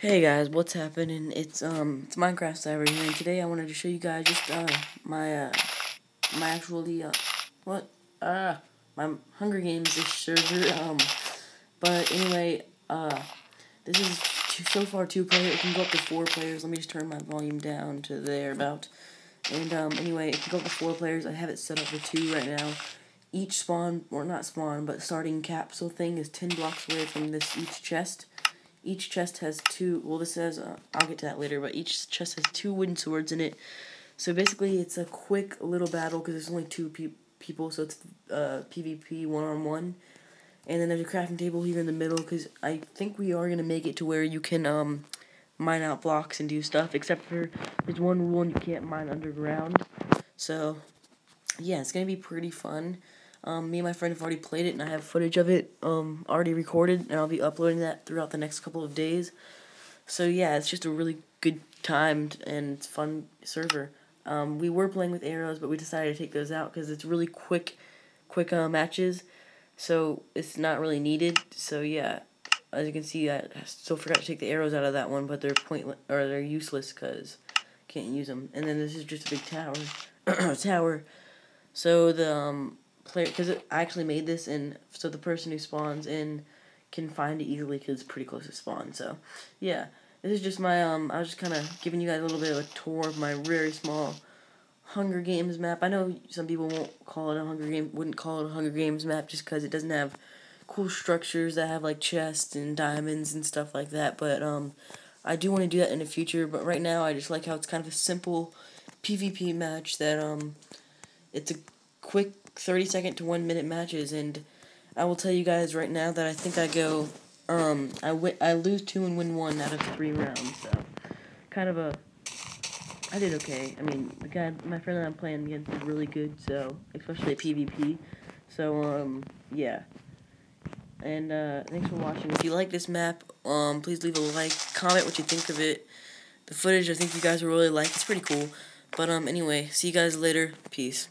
Hey guys, what's happening? It's um, it's Minecraft Cyber here, and today I wanted to show you guys just uh my uh my actually uh what uh my Hunger Games server um, but anyway uh this is two, so far two player. It can go up to four players. Let me just turn my volume down to there about. And um, anyway, it can go up to four players. I have it set up for two right now. Each spawn, or not spawn, but starting capsule thing is ten blocks away from this each chest. Each chest has two, well this says, uh, I'll get to that later, but each chest has two wooden swords in it. So basically it's a quick little battle because there's only two pe people, so it's uh, PvP one-on-one. And then there's a crafting table here in the middle because I think we are going to make it to where you can um, mine out blocks and do stuff, except for there's one rule and you can't mine underground. So, yeah, it's going to be pretty fun. Um, me and my friend have already played it, and I have footage of it um, already recorded, and I'll be uploading that throughout the next couple of days. So yeah, it's just a really good timed and fun server. Um, we were playing with arrows, but we decided to take those out because it's really quick, quick uh, matches, so it's not really needed. So yeah, as you can see, I still forgot to take the arrows out of that one, but they're pointless or they're useless because can't use them. And then this is just a big tower, tower. So the um, player because I actually made this and so the person who spawns in can find it easily because it's pretty close to spawn. So yeah, this is just my um. I was just kind of giving you guys a little bit of a tour of my very small Hunger Games map. I know some people won't call it a Hunger Game, wouldn't call it a Hunger Games map just because it doesn't have cool structures that have like chests and diamonds and stuff like that. But um, I do want to do that in the future. But right now, I just like how it's kind of a simple PvP match that um, it's a quick 30 second to 1 minute matches and I will tell you guys right now that I think I go um I win I lose 2 and win 1 out of 3 rounds so kind of a I did okay. I mean, the guy my friend that I'm playing against is really good so especially at PvP. So um yeah. And uh thanks for watching. If you like this map, um please leave a like, comment what you think of it. The footage I think you guys will really like. It's pretty cool. But um anyway, see you guys later. Peace.